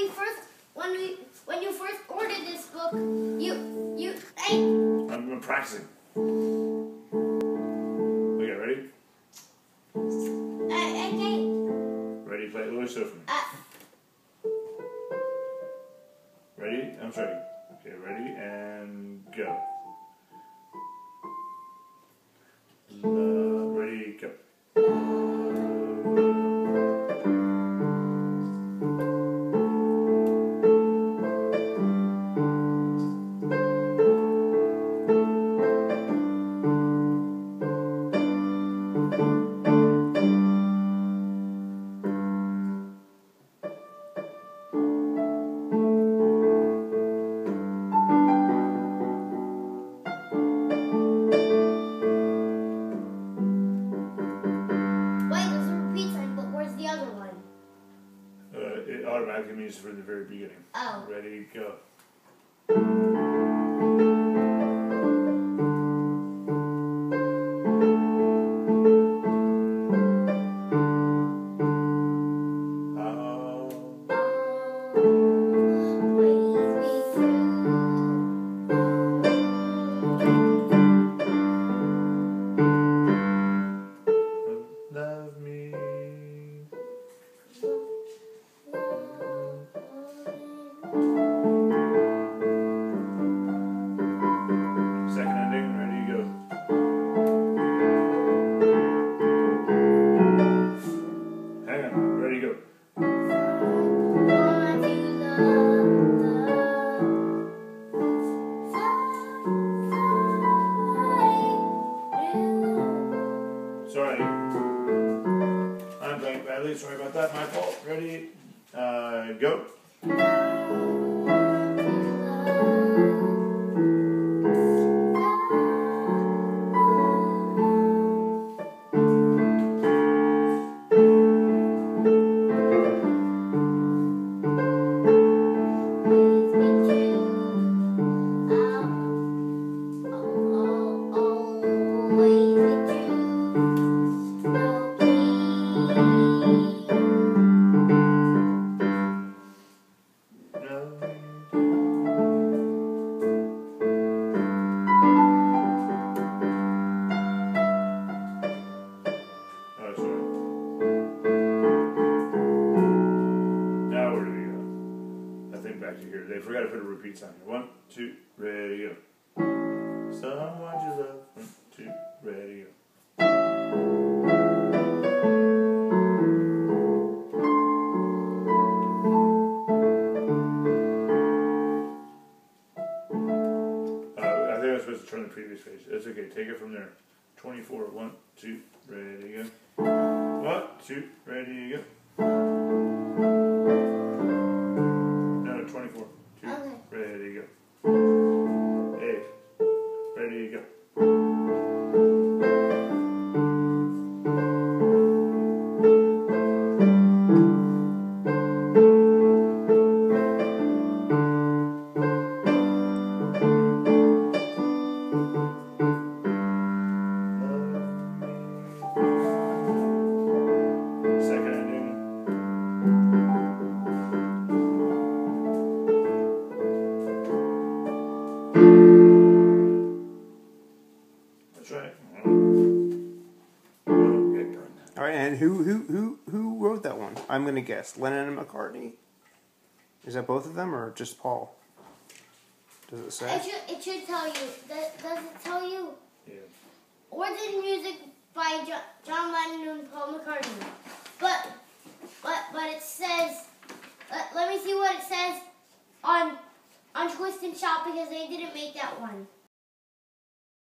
we first when we when you first ordered this book, you you hey I'm, I'm practicing. Okay, ready? I, I can't Ready? Play it. Louis, show for me. uh, Ready? I'm sorry. Okay, ready and go. Automatically means from the very beginning. Oh. Ready, to go. Sorry. I'm playing badly, sorry about that, my fault. Ready, uh, go. Back forgot to put a repeat sign here. One, two, ready, go. Someone you love. One, two, ready, go. Uh, I think I was supposed to turn the previous page. It's okay. Take it from there. 24. One, two, ready, go. One, two, ready, go. No, no, 24. Two, Okay. ready, go. That's right. Mm-hmm. Oh, Don't get burned. All right, and who who who who wrote that one? I'm gonna guess Lennon and McCartney. Is that both of them or just Paul? Does it It say? should, it should tell you. Does, does it tell you? Yeah. Ordered music by John, John Lennon and Paul McCartney. But but but it says. Let, let me see what it says on Twist because they didn't make that one.